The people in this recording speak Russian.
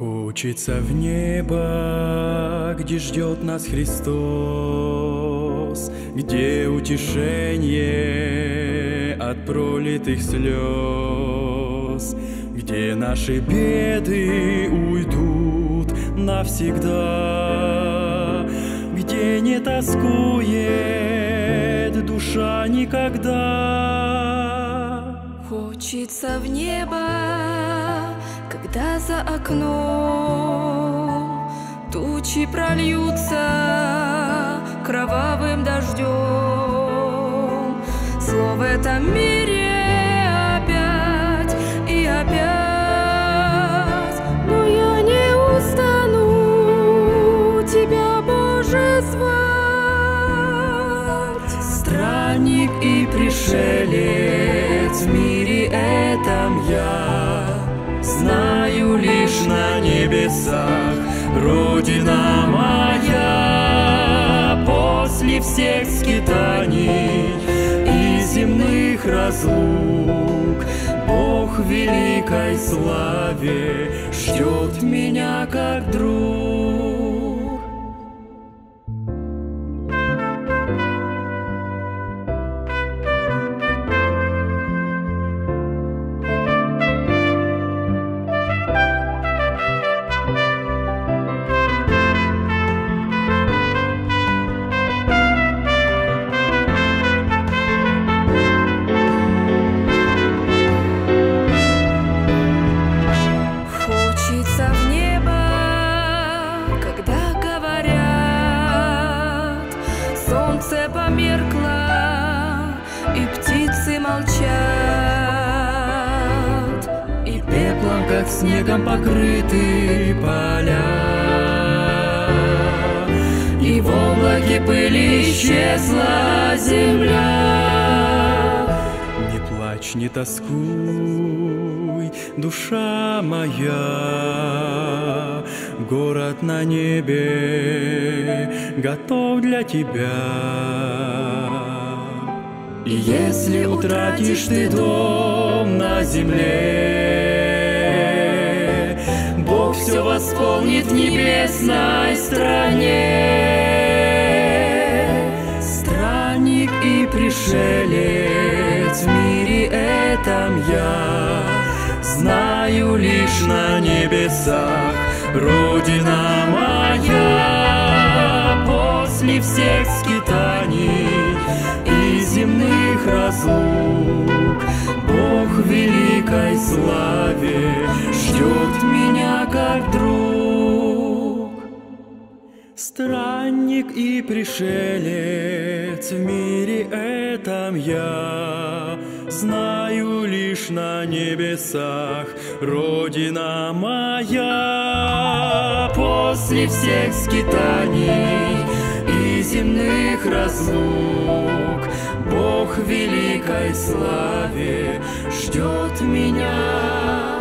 Хочется в небо, где ждет нас Христос, Где утешение от пролитых слез, Где наши беды уйдут навсегда, Где не тоскует душа никогда. Хочется в небо, когда за окном тучи прольются кровавым дождем. Зло в этом мире опять и опять, но я не устану тебя, Боже, звать. Странник и пришелец в мире этом небесах Родина моя После всех скитаний и земных разлук Бог в великой славе ждет меня как друг. Солнце померкло и птицы молчат, И пеплом, как снегом покрыты поля. И в облаке пыли исчезла земля. Не плачь, не тоскуй, душа моя Город на небе готов для тебя и если утратишь ты дом на земле, Бог все восполнит в небесной стране. Странник и пришелец Знаю лишь на небесах Родина моя После всех скитаний и земных разлук Бог великой славе ждет меня как друг. Странник и пришелец в мире этом я. Знаю лишь на небесах Родина моя. После всех скитаний и земных разлук Бог великой славе ждет меня